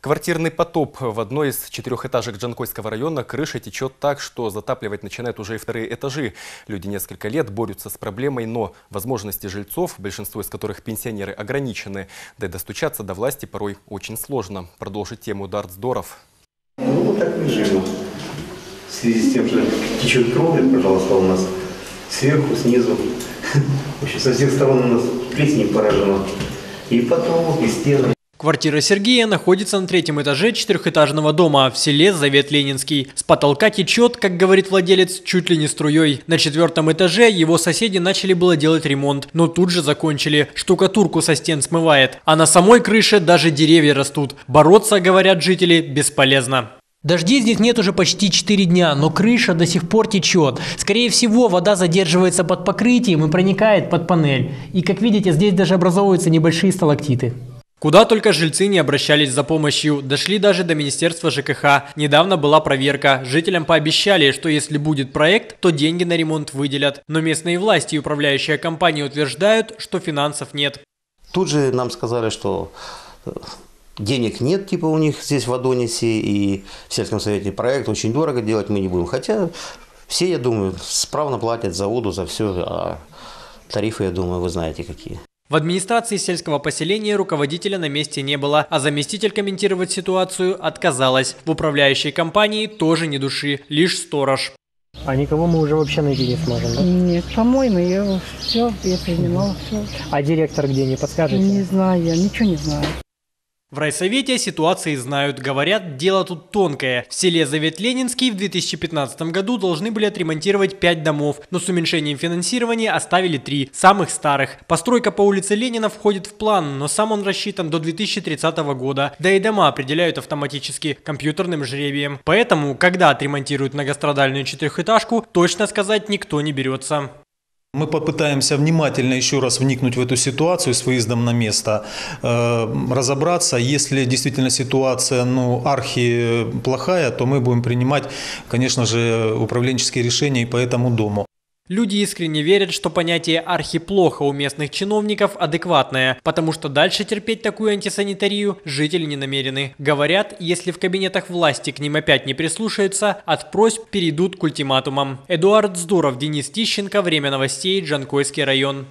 Квартирный потоп в одной из четырехэтажек Джанкойского района. Крыша течет так, что затапливать начинают уже и вторые этажи. Люди несколько лет борются с проблемой, но возможности жильцов, большинство из которых пенсионеры, ограничены. Да и достучаться до власти порой очень сложно. Продолжить тему Дарт Здоров. Ну, вот так мы живем. В связи с тем, что течет кровля, пожалуйста, у нас сверху, снизу. В общем, со всех сторон у нас плесень поражена. И потолок, и стены. Квартира Сергея находится на третьем этаже четырехэтажного дома в селе Завет Ленинский. С потолка течет, как говорит владелец, чуть ли не струей. На четвертом этаже его соседи начали было делать ремонт, но тут же закончили. Штукатурку со стен смывает. А на самой крыше даже деревья растут. Бороться, говорят жители, бесполезно. Дождей здесь нет уже почти 4 дня, но крыша до сих пор течет. Скорее всего, вода задерживается под покрытием и проникает под панель. И, как видите, здесь даже образовываются небольшие сталактиты. Куда только жильцы не обращались за помощью, дошли даже до Министерства ЖКХ. Недавно была проверка. Жителям пообещали, что если будет проект, то деньги на ремонт выделят. Но местные власти и управляющая компания утверждают, что финансов нет. Тут же нам сказали, что э, денег нет, типа у них здесь в Адонисе и в сельском совете проект очень дорого делать мы не будем. Хотя все, я думаю, справно платят за воду, за все, а тарифы, я думаю, вы знаете какие. В администрации сельского поселения руководителя на месте не было, а заместитель комментировать ситуацию отказалась. В управляющей компании тоже не души, лишь сторож. А никого мы уже вообще найти не сможем, да? Нет, по-моему, я все, я принимал все. А директор где, не подскажете? Не знаю, я ничего не знаю. В райсовете ситуации знают, говорят, дело тут тонкое. В селе Завет Ленинский в 2015 году должны были отремонтировать 5 домов, но с уменьшением финансирования оставили 3, самых старых. Постройка по улице Ленина входит в план, но сам он рассчитан до 2030 года, да и дома определяют автоматически компьютерным жребием. Поэтому, когда отремонтируют многострадальную четырехэтажку, точно сказать никто не берется. Мы попытаемся внимательно еще раз вникнуть в эту ситуацию с выездом на место, э, разобраться. Если действительно ситуация ну, архи плохая, то мы будем принимать, конечно же, управленческие решения и по этому дому. Люди искренне верят, что понятие «архиплохо» у местных чиновников адекватное, потому что дальше терпеть такую антисанитарию жители не намерены. Говорят, если в кабинетах власти к ним опять не прислушаются, от просьб перейдут к ультиматумам. Эдуард Здоров, Денис Тищенко, Время новостей, Джанкойский район.